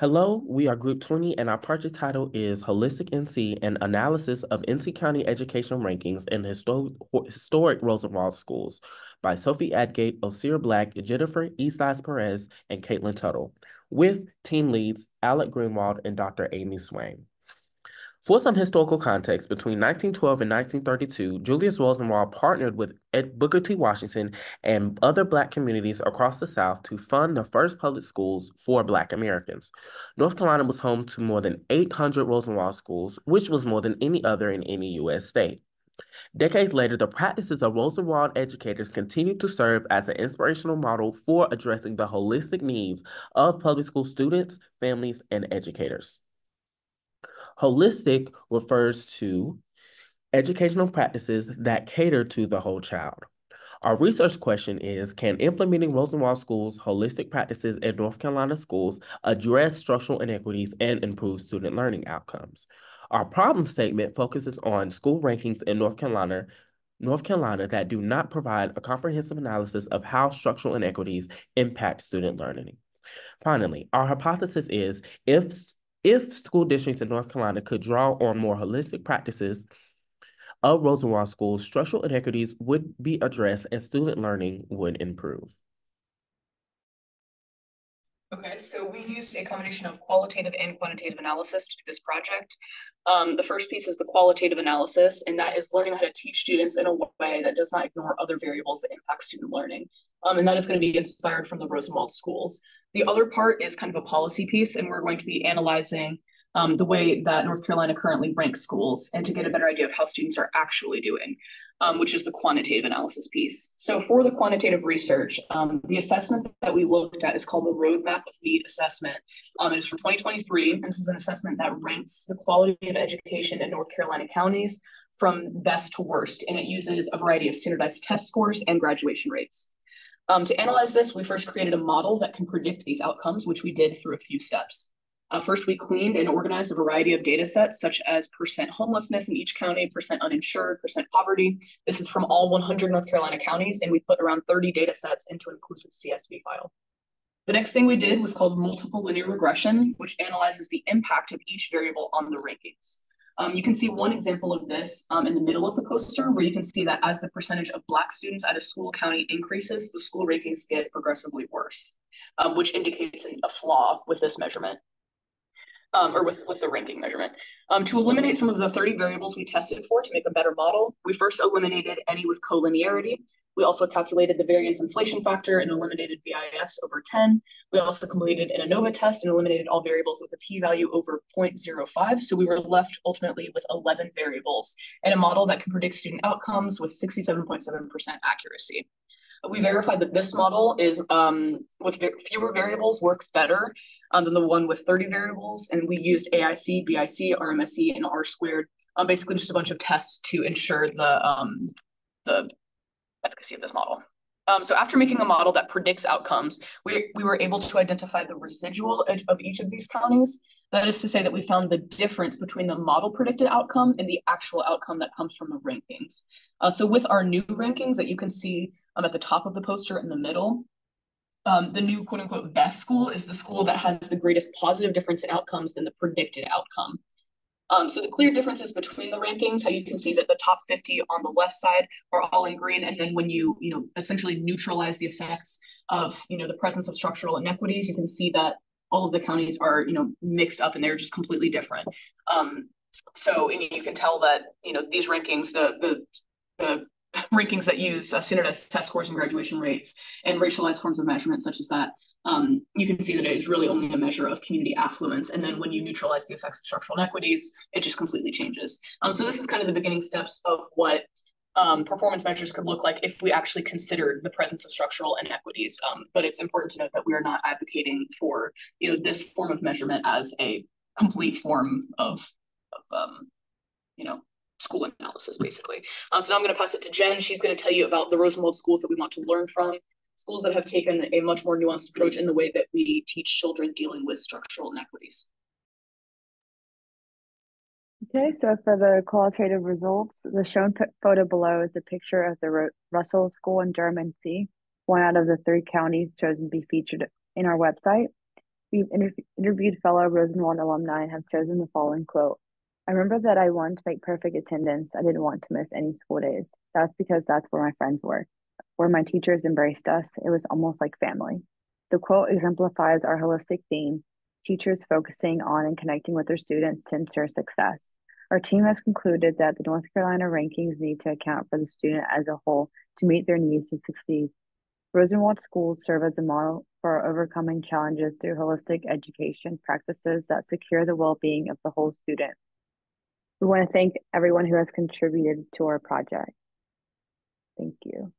Hello, we are Group 20, and our project title is Holistic NC An Analysis of NC County Education Rankings in Historic, Historic Rosenwald Schools by Sophie Adgate, Osir Black, Jennifer Eastsize Perez, and Caitlin Tuttle, with team leads Alec Greenwald and Dr. Amy Swain. For some historical context, between 1912 and 1932, Julius Rosenwald partnered with Ed Booker T. Washington and other Black communities across the South to fund the first public schools for Black Americans. North Carolina was home to more than 800 Rosenwald schools, which was more than any other in any U.S. state. Decades later, the practices of Rosenwald educators continued to serve as an inspirational model for addressing the holistic needs of public school students, families, and educators. Holistic refers to educational practices that cater to the whole child. Our research question is, can implementing Rosenwald Schools holistic practices in North Carolina schools address structural inequities and improve student learning outcomes? Our problem statement focuses on school rankings in North Carolina, North Carolina that do not provide a comprehensive analysis of how structural inequities impact student learning. Finally, our hypothesis is if if school districts in North Carolina could draw on more holistic practices of Rosenwald schools, structural inequities would be addressed and student learning would improve. Okay, so we used a combination of qualitative and quantitative analysis to do this project. Um, the first piece is the qualitative analysis, and that is learning how to teach students in a way that does not ignore other variables that impact student learning. Um, and that is going to be inspired from the Rosenwald schools. The other part is kind of a policy piece, and we're going to be analyzing um, the way that North Carolina currently ranks schools and to get a better idea of how students are actually doing, um, which is the quantitative analysis piece. So for the quantitative research, um, the assessment that we looked at is called the Roadmap of Need Assessment. Um, it is from 2023, and this is an assessment that ranks the quality of education in North Carolina counties from best to worst, and it uses a variety of standardized test scores and graduation rates. Um, to analyze this, we first created a model that can predict these outcomes, which we did through a few steps. Uh, first, we cleaned and organized a variety of data sets, such as percent homelessness in each county, percent uninsured, percent poverty. This is from all 100 North Carolina counties, and we put around 30 data sets into an inclusive CSV file. The next thing we did was called multiple linear regression, which analyzes the impact of each variable on the rankings. Um, you can see one example of this um, in the middle of the poster, where you can see that as the percentage of Black students at a school county increases, the school rankings get progressively worse, um, which indicates a flaw with this measurement um, or with, with the ranking measurement. Um, to eliminate some of the 30 variables we tested for to make a better model, we first eliminated any with collinearity. We also calculated the variance inflation factor and eliminated VIFs over 10. We also completed an ANOVA test and eliminated all variables with a p-value over 0.05. So we were left ultimately with 11 variables and a model that can predict student outcomes with 67.7% accuracy. We verified that this model is um, with fewer variables works better um, than the one with 30 variables. And we used AIC, BIC, RMSE, and R squared, um, basically just a bunch of tests to ensure the, um, the efficacy of this model. Um, so after making a model that predicts outcomes, we, we were able to identify the residual of each of these counties. That is to say that we found the difference between the model predicted outcome and the actual outcome that comes from the rankings. Uh, so with our new rankings that you can see um, at the top of the poster in the middle, um, the new quote unquote best school is the school that has the greatest positive difference in outcomes than the predicted outcome. Um, so the clear differences between the rankings, how you can see that the top 50 on the left side are all in green. And then when you, you know, essentially neutralize the effects of, you know, the presence of structural inequities, you can see that all of the counties are, you know, mixed up and they're just completely different. Um, so and you can tell that, you know, these rankings, the, the, the rankings that use uh, standardized test scores and graduation rates and racialized forms of measurement such as that, um, you can see that it is really only a measure of community affluence. And then when you neutralize the effects of structural inequities, it just completely changes. Um, so this is kind of the beginning steps of what um, performance measures could look like if we actually considered the presence of structural inequities. Um, but it's important to note that we are not advocating for you know this form of measurement as a complete form of, of um, you know school analysis, basically. Um, so now I'm going to pass it to Jen. She's going to tell you about the Rosenwald schools that we want to learn from, schools that have taken a much more nuanced approach in the way that we teach children dealing with structural inequities. Okay, so for the qualitative results, the shown photo below is a picture of the Russell School in Durham NC, one out of the three counties chosen to be featured in our website. We've inter interviewed fellow Rosenwald alumni and have chosen the following quote. I remember that I wanted to make perfect attendance. I didn't want to miss any school days. That's because that's where my friends were. Where my teachers embraced us, it was almost like family. The quote exemplifies our holistic theme teachers focusing on and connecting with their students to ensure success. Our team has concluded that the North Carolina rankings need to account for the student as a whole to meet their needs to succeed. Rosenwald schools serve as a model for overcoming challenges through holistic education practices that secure the well being of the whole student. We want to thank everyone who has contributed to our project. Thank you.